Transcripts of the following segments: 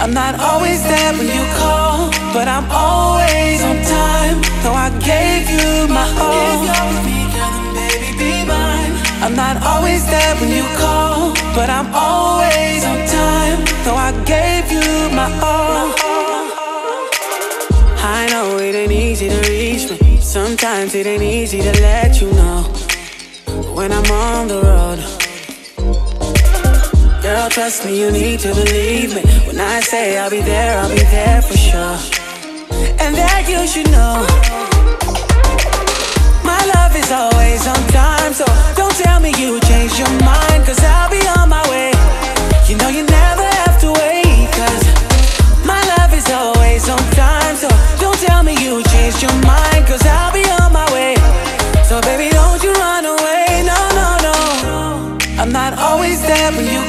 I'm not always there when you call, but I'm always on time. Though I gave you my all. I'm not always there when you call, but I'm always on time. Though I gave you my all. I know it ain't easy to reach me. Sometimes it ain't easy to let you know when I'm on the road. Girl, trust me, you need to believe me. When I say I'll be there, I'll be there for sure. And that you should know. My love is always on time, so don't tell me you changed your mind, cause I'll be on my way. You know you never have to wait, cause my love is always on time, so don't tell me you changed your mind, cause I'll be on my way. So baby, don't you run away, no, no, no. I'm not always there when you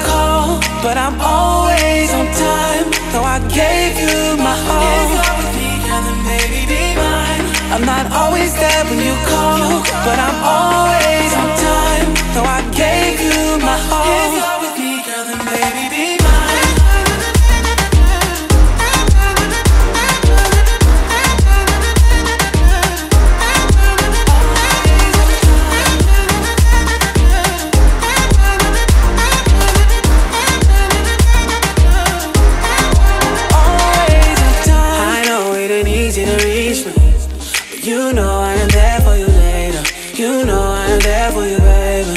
but I'm always on time. Though I gave you my all. If you're with me, then baby, be mine. I'm not always there when you call, but I'm you know I am there for you later. You know I am there for you, baby.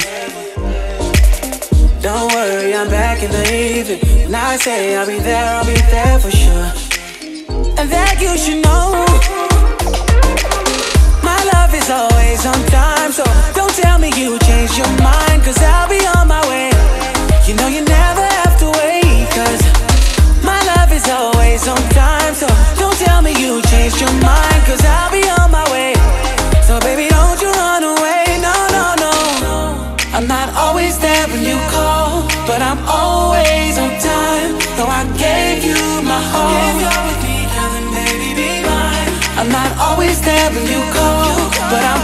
Don't worry, I'm back in the evening. When I say I'll be there, I'll be there for sure. And that you should know. My love is always on time, but I'm always on time. Though I gave you my all. If you're with me, then baby, be mine. I'm not always there when you call, but I'm